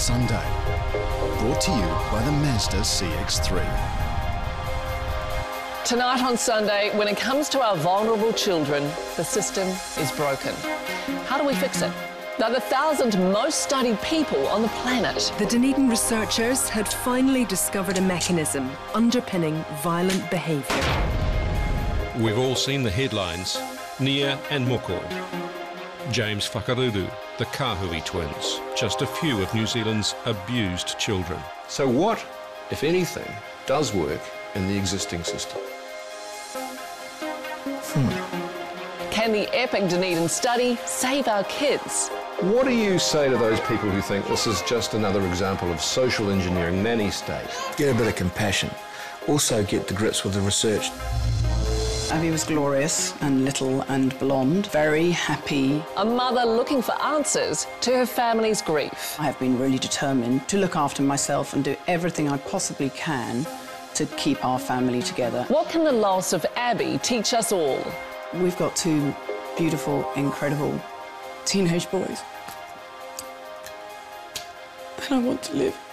Sunday. Brought to you by the Mazda CX3. Tonight on Sunday, when it comes to our vulnerable children, the system is broken. How do we fix it? They're the thousand most studied people on the planet. The Dunedin researchers had finally discovered a mechanism underpinning violent behaviour. We've all seen the headlines Nia and Moko. James Whakaruru, the Kahui twins, just a few of New Zealand's abused children. So, what, if anything, does work in the existing system? Hmm. Can the epic Dunedin study save our kids? What do you say to those people who think this is just another example of social engineering nanny state? Get a bit of compassion. Also get to grips with the research. Abby was glorious and little and blonde, very happy. A mother looking for answers to her family's grief. I have been really determined to look after myself and do everything I possibly can to keep our family together. What can the loss of Abby teach us all? We've got two beautiful, incredible teenage boys. And I want to live.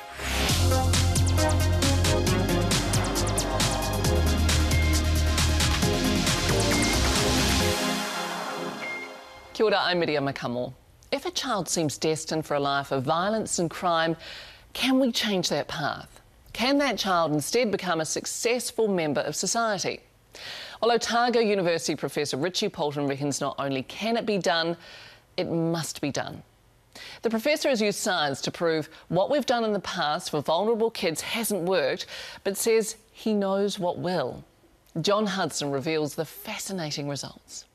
Kia ora, I'm Miriama Kamo. If a child seems destined for a life of violence and crime, can we change that path? Can that child instead become a successful member of society? Well, Otago University Professor Richie Poulton reckons not only can it be done, it must be done. The professor has used science to prove what we've done in the past for vulnerable kids hasn't worked, but says he knows what will. John Hudson reveals the fascinating results.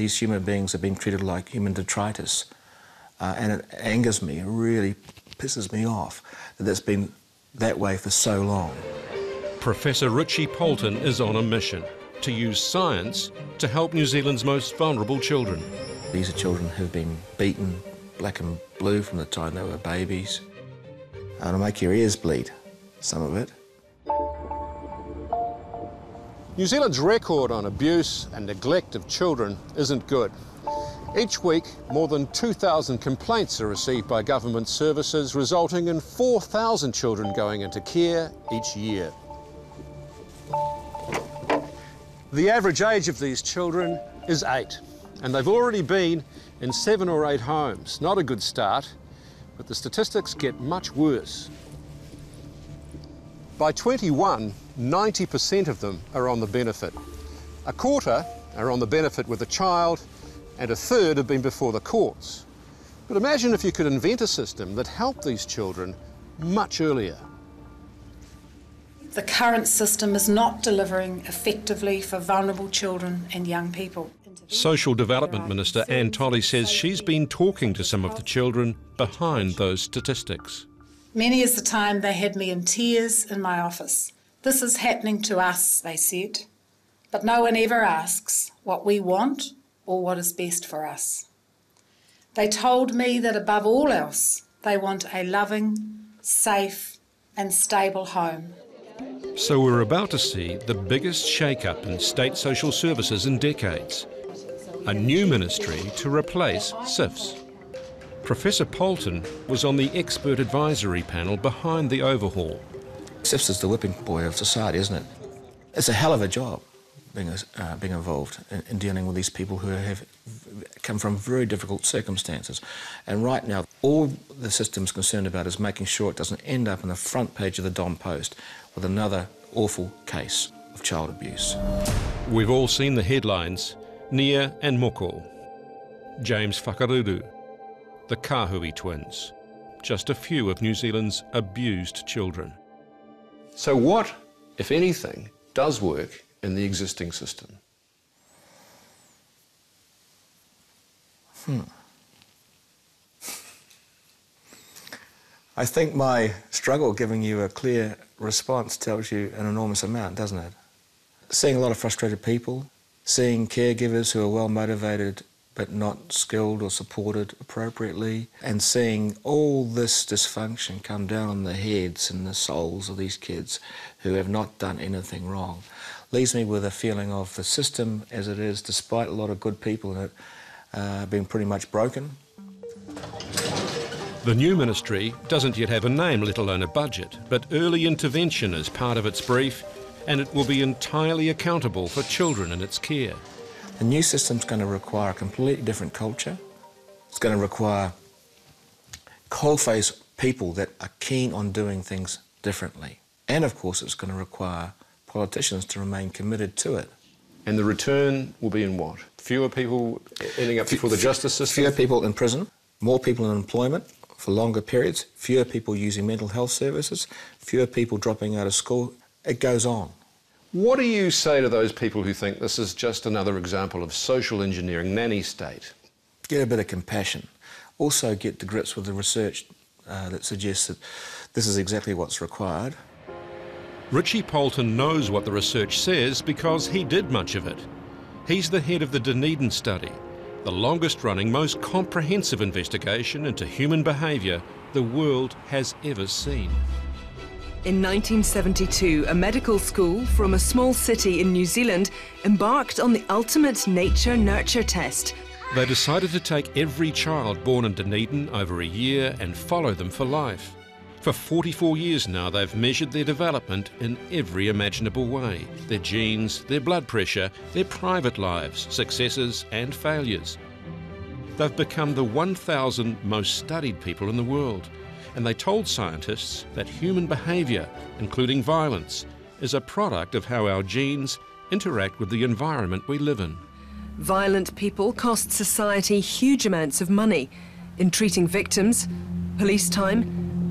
These human beings are being treated like human detritus, uh, and it angers me, it really pisses me off that it's been that way for so long. Professor Richie Poulton is on a mission to use science to help New Zealand's most vulnerable children. These are children who've been beaten black and blue from the time they were babies. And it'll make your ears bleed, some of it. New Zealand's record on abuse and neglect of children isn't good. Each week, more than 2,000 complaints are received by government services, resulting in 4,000 children going into care each year. The average age of these children is eight, and they've already been in seven or eight homes. Not a good start, but the statistics get much worse. By 21, 90% of them are on the benefit. A quarter are on the benefit with a child, and a third have been before the courts. But imagine if you could invent a system that helped these children much earlier. The current system is not delivering effectively for vulnerable children and young people. Social Development Minister Anne Tolley says she's been talking to some of the children behind those statistics. Many is the time they had me in tears in my office. This is happening to us, they said. But no one ever asks what we want or what is best for us. They told me that above all else, they want a loving, safe, and stable home. So we're about to see the biggest shake-up in state social services in decades. A new ministry to replace CYFS. Professor Poulton was on the expert advisory panel behind the overhaul. CYFS is the whipping boy of society, isn't it? It's a hell of a job being, uh, being involved in, in dealing with these people who have come from very difficult circumstances. And right now, all the system's concerned about is making sure it doesn't end up on the front page of the Dom Post with another awful case of child abuse. We've all seen the headlines Nia and Moko. James Whakaruru, the Kahui twins, just a few of New Zealand's abused children. So, what, if anything, does work in the existing system? Hmm. I think my struggle giving you a clear response tells you an enormous amount, doesn't it? Seeing a lot of frustrated people, seeing caregivers who are well motivated but not skilled or supported appropriately, and seeing all this dysfunction come down on the heads and the souls of these kids who have not done anything wrong leaves me with a feeling of the system as it is, despite a lot of good people in it, uh, being pretty much broken. The new ministry doesn't yet have a name, let alone a budget, but early intervention is part of its brief, and it will be entirely accountable for children in its care. The new system's going to require a completely different culture. It's going to require coalface people that are keen on doing things differently. And of course, it's going to require politicians to remain committed to it. And the return will be in what? Fewer people ending up before the justice system? Fewer people in prison, more people in employment for longer periods, fewer people using mental health services, fewer people dropping out of school. It goes on. What do you say to those people who think this is just another example of social engineering, nanny state? Get a bit of compassion. Also get to grips with the research uh, that suggests that this is exactly what's required. Richie Poulton knows what the research says because he did much of it. He's the head of the Dunedin study, the longest running, most comprehensive investigation into human behaviour the world has ever seen. In 1972, a medical school from a small city in New Zealand embarked on the ultimate nature nurture test. They decided to take every child born in Dunedin over a year and follow them for life. For 44 years now, they've measured their development in every imaginable way their genes, their blood pressure, their private lives, successes, and failures. They've become the 1,000 most studied people in the world, and they told scientists that human behaviour, including violence, is a product of how our genes interact with the environment we live in. Violent people cost society huge amounts of money in treating victims, police time,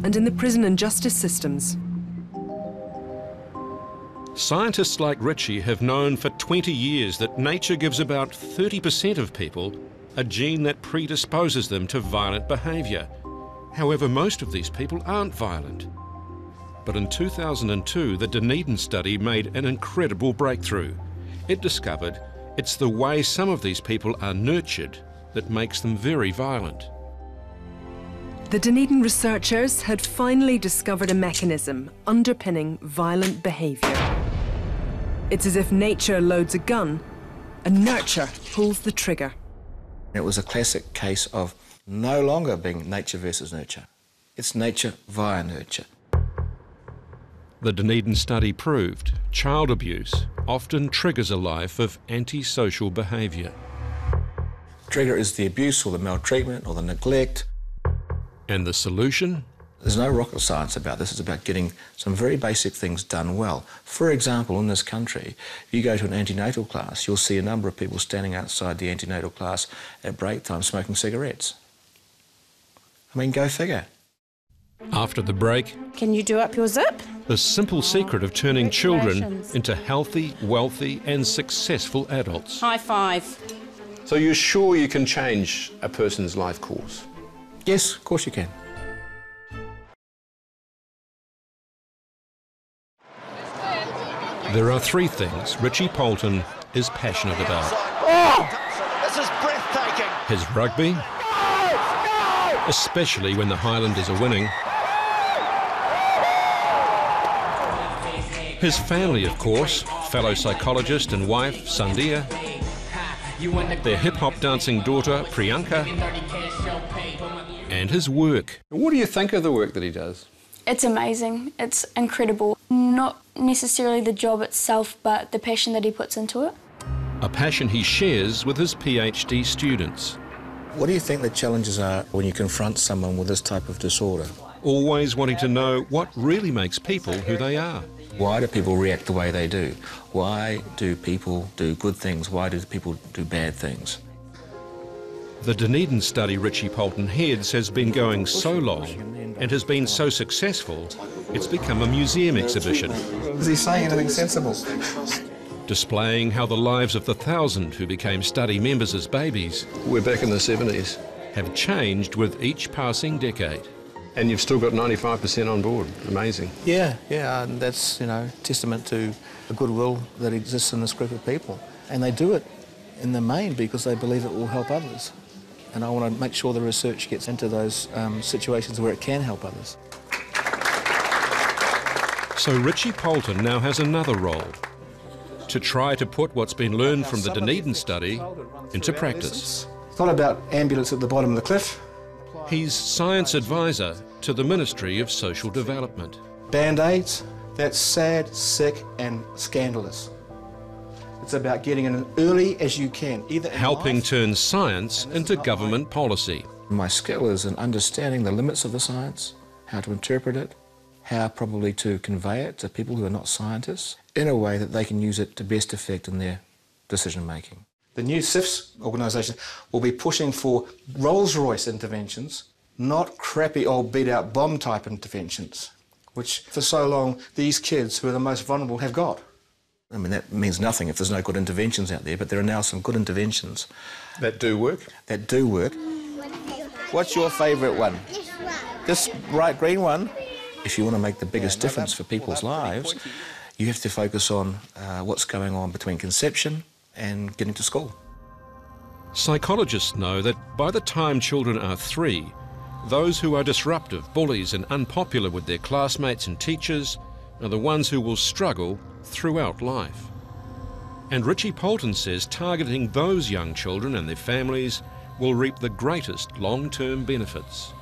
and in the prison and justice systems. Scientists like Richie have known for 20 years that nature gives about 30% of people a gene that predisposes them to violent behaviour. However, most of these people aren't violent. But in 2002, the Dunedin study made an incredible breakthrough. It discovered it's the way some of these people are nurtured that makes them very violent. The Dunedin researchers had finally discovered a mechanism underpinning violent behaviour. It's as if nature loads a gun and nurture pulls the trigger. It was a classic case of no longer being nature versus nurture. It's nature via nurture. The Dunedin study proved child abuse often triggers a life of antisocial behaviour. Trigger is the abuse or the maltreatment or the neglect and the solution? There's no rocket science about this. It's about getting some very basic things done well. For example, in this country, if you go to an antenatal class, you'll see a number of people standing outside the antenatal class at break time smoking cigarettes. I mean, go figure. After the break, can you do up your zip? The simple secret of turning children into healthy, wealthy, and successful adults. High five. So you're sure you can change a person's life course? Yes, of course you can. There are three things Richie Poulton is passionate about. Oh, this is breathtaking. His rugby, especially when the Highlanders are winning. His family, of course, fellow psychologist and wife, Sandia, their hip hop dancing daughter, Priyanka, and his work. What do you think of the work that he does? It's amazing. It's incredible. Not necessarily the job itself, but the passion that he puts into it. A passion he shares with his PhD students. What do you think the challenges are when you confront someone with this type of disorder? Always wanting to know what really makes people who they are. Why do people react the way they do? Why do people do good things? Why do people do bad things? The Dunedin study Richie Poulton heads has been going so long and has been so successful, it's become a museum exhibition. Is he saying anything sensible? Displaying how the lives of the thousand who became study members as babies. We're back in the 70s. Have changed with each passing decade. And you've still got 95% on board. Amazing. Yeah, yeah, and that's, you know, testament to the goodwill that exists in this group of people. And they do it in the main because they believe it will help others and I want to make sure the research gets into those um, situations where it can help others. So Richie Poulton now has another role to try to put what's been learned from the Dunedin study into practice. It's not about ambulance at the bottom of the cliff. He's science advisor to the Ministry of Social Development. Band-aids, that's sad, sick and scandalous. It's about getting in as early as you can, either helping life, turn science into government policy. My skill is in understanding the limits of the science, how to interpret it, how probably to convey it to people who are not scientists in a way that they can use it to best effect in their decision making. The new CYFS organisation will be pushing for Rolls-Royce interventions, not crappy old beat-out bomb type interventions, which for so long these kids who are the most vulnerable have got. I mean, that means nothing if there's no good interventions out there, but there are now some good interventions. That do work? That do work. What's your favourite one? This bright green one. If you want to make the biggest difference for people's lives, you have to focus on uh, what's going on between conception and getting to school. Psychologists know that by the time children are three, those who are disruptive, bullies and unpopular with their classmates and teachers are the ones who will struggle throughout life. And Richie Poulton says targeting those young children and their families will reap the greatest long-term benefits.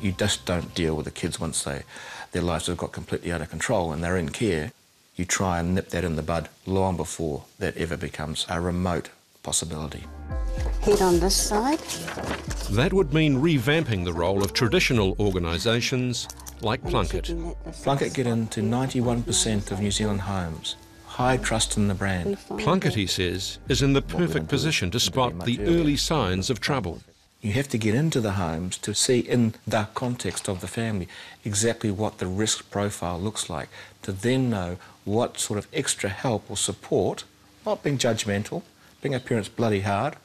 You just don't deal with the kids once they, their lives have got completely out of control and they're in care. You try and nip that in the bud long before that ever becomes a remote possibility. Head on this side. That would mean revamping the role of traditional organisations like Plunket. Plunket get into 91% of New Zealand homes. High trust in the brand. Plunket, he says, is in the perfect position to spot the early signs of trouble. You have to get into the homes to see in the context of the family exactly what the risk profile looks like, to then know what sort of extra help or support, not being judgmental, being a parent's bloody hard,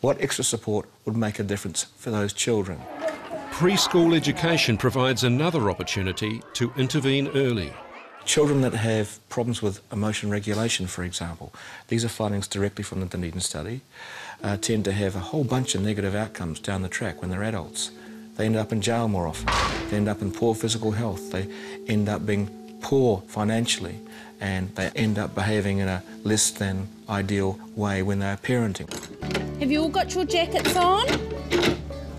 what extra support would make a difference for those children. Preschool education provides another opportunity to intervene early. Children that have problems with emotion regulation, for example, these are findings directly from the Dunedin study, uh, tend to have a whole bunch of negative outcomes down the track when they're adults. They end up in jail more often. They end up in poor physical health. They end up being poor financially and they end up behaving in a less than ideal way when they're parenting. Have you all got your jackets on?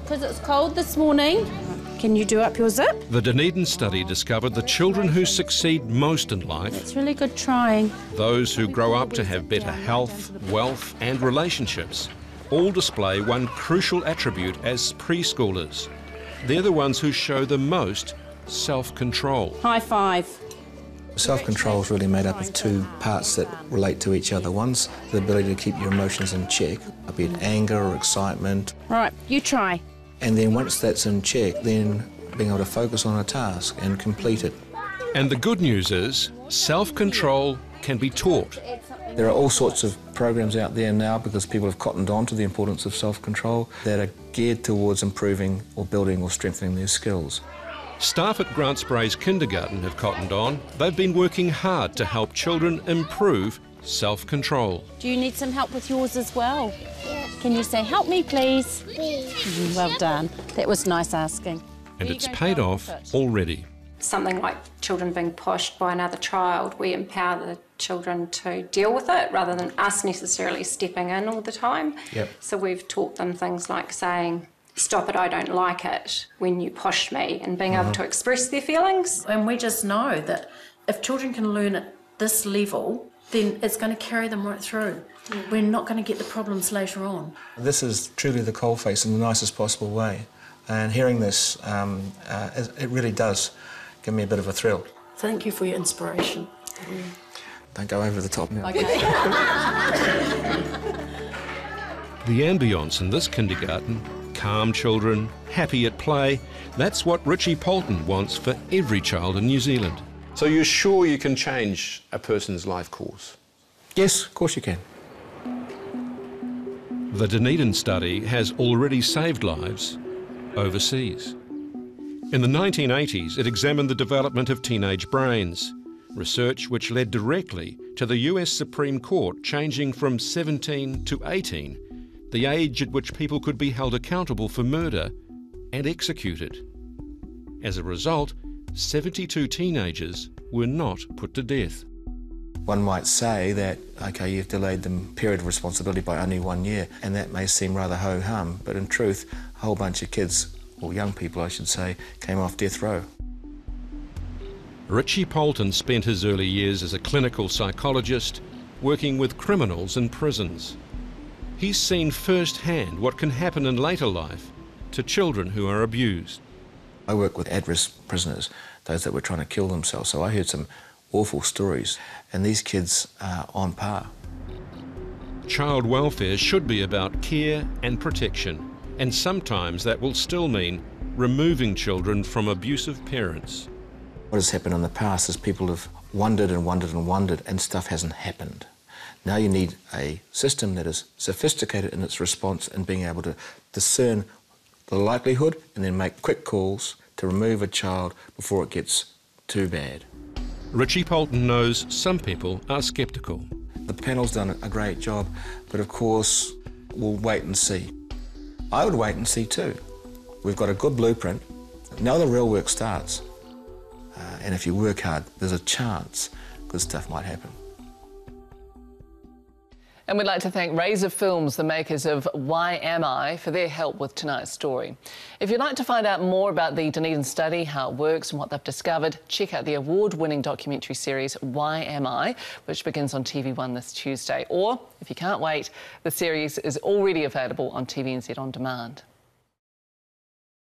Because it's cold this morning. Can you do up your zip? The Dunedin study discovered the children who succeed most in life, It's really good trying. those who grow up to have better health, wealth and relationships, all display one crucial attribute as preschoolers. They're the ones who show the most self-control. High five. Self-control is really made up of two parts that relate to each other. One's the ability to keep your emotions in check, be it anger or excitement. Right, you try. And then once that's in check, then being able to focus on a task and complete it. And the good news is self-control can be taught. There are all sorts of programs out there now because people have cottoned on to the importance of self-control that are geared towards improving or building or strengthening their skills. Staff at Grants Braes kindergarten have cottoned on. They've been working hard to help children improve self-control. Do you need some help with yours as well? Can you say, help me, please? Mm, Well done. That was nice asking. And it's paid off already. something like children being pushed by another child, we empower the children to deal with it rather than us necessarily stepping in all the time. Yep. So we've taught them things like saying, Stop it, I don't like it when you push me, and being able to express their feelings. And we just know that if children can learn at this level, then it's going to carry them right through. We're not going to get the problems later on. This is truly the coalface in the nicest possible way. And hearing this, um, uh, it it really does give me a bit of a thrill. Thank you for your inspiration. Don't go over the top now. The ambience in this kindergarten, calm children, happy at play, that's what Richie Poulton wants for every child in New Zealand. So you're sure you can change a person's life course? Yes, of course you can. The Dunedin study has already saved lives overseas. In the 1980s, it examined the development of teenage brains, research which led directly to the US Supreme Court changing from 17 to 18, the age at which people could be held accountable for murder and executed. As a result, 72 teenagers were not put to death. One might say that, okay, you've delayed the period of responsibility by only one year, and that may seem rather ho hum, but in truth, a whole bunch of kids or young people I should say, came off death row. Richie Poulton spent his early years as a clinical psychologist working with criminals in prisons. He's seen firsthand what can happen in later life to children who are abused. I work with at-risk prisoners, those that were trying to kill themselves, so I heard some awful stories, and these kids are on par. Child welfare should be about care and protection, and sometimes that will still mean removing children from abusive parents. What has happened in the past is people have wondered and wondered and wondered, and stuff hasn't happened. Now you need a system that is sophisticated in its response and being able to discern the likelihood and then make quick calls to remove a child before it gets too bad. Richie Poulton knows some people are sceptical. The panel's done a great job, but of course, we'll wait and see. I would wait and see too. We've got a good blueprint. Now the real work starts. Uh, and if you work hard, there's a chance good stuff might happen. And we'd like to thank Razor Films, the makers of Why Am I, for their help with tonight's story. If you'd like to find out more about the Dunedin study, how it works and what they've discovered, check out the award-winning documentary series Why Am I, which begins on TV1 this Tuesday. Or, if you can't wait, the series is already available on TVNZ On Demand.